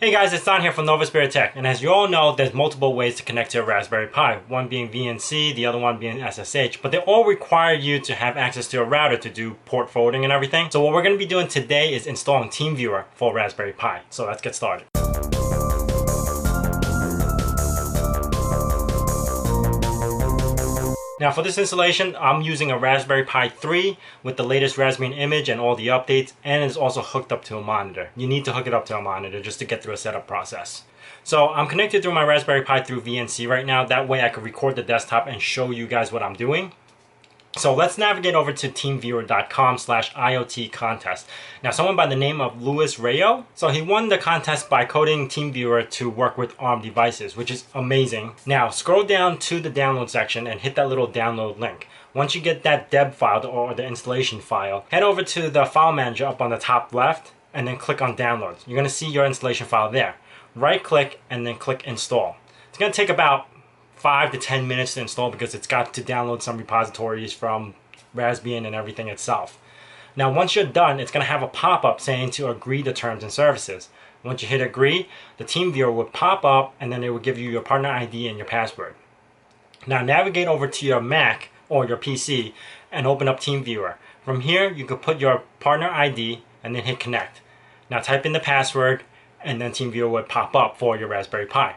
Hey guys, it's Don here from Novaspirit Tech, and as you all know, there's multiple ways to connect to a Raspberry Pi, one being VNC, the other one being SSH, but they all require you to have access to a router to do port forwarding and everything. So what we're going to be doing today is installing TeamViewer for Raspberry Pi. So let's get started. Now for this installation, I'm using a Raspberry Pi 3 with the latest Raspbian image and all the updates, and it's also hooked up to a monitor. You need to hook it up to a monitor just to get through a setup process. So I'm connected through my Raspberry Pi through VNC right now. That way I can record the desktop and show you guys what I'm doing. So let's navigate over to teamviewer.com slash IoT contest. Now someone by the name of Luis Rayo, so he won the contest by coding TeamViewer to work with ARM devices, which is amazing. Now scroll down to the download section and hit that little download link. Once you get that deb file or the installation file, head over to the file manager up on the top left and then click on downloads. You're gonna see your installation file there. Right click and then click install. It's gonna take about five to 10 minutes to install because it's got to download some repositories from Raspbian and everything itself. Now, once you're done, it's going to have a pop-up saying to agree to terms and services. Once you hit agree, the TeamViewer will pop up and then it will give you your partner ID and your password. Now navigate over to your Mac or your PC and open up TeamViewer. From here, you can put your partner ID and then hit connect. Now type in the password and then TeamViewer will pop up for your Raspberry Pi.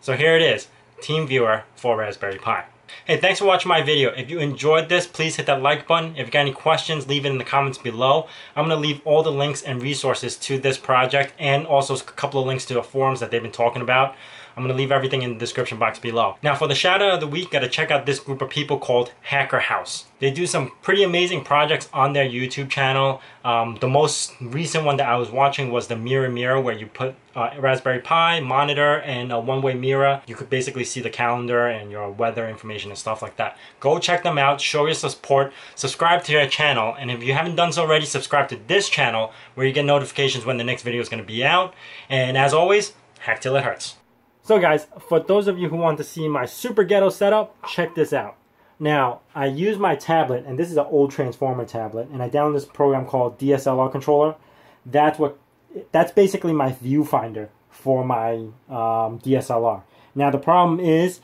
So here it is. TeamViewer for Raspberry Pi. Hey, thanks for watching my video. If you enjoyed this, please hit that like button. If you got any questions, leave it in the comments below. I'm going to leave all the links and resources to this project and also a couple of links to the forums that they've been talking about. I'm going to leave everything in the description box below. Now for the shout out of the week, got to check out this group of people called Hacker House. They do some pretty amazing projects on their YouTube channel. Um, the most recent one that I was watching was the Mirror Mirror where you put uh, Raspberry Pi, monitor, and a one-way mirror. You could basically see the calendar and your weather information and stuff like that. Go check them out, show your support, subscribe to their channel, and if you haven't done so already, subscribe to this channel where you get notifications when the next video is going to be out. And as always, hack till it hurts. So guys, for those of you who want to see my super ghetto setup, check this out. Now, I use my tablet, and this is an old Transformer tablet, and I downloaded this program called DSLR Controller. That's what, that's basically my viewfinder for my um, DSLR. Now the problem is,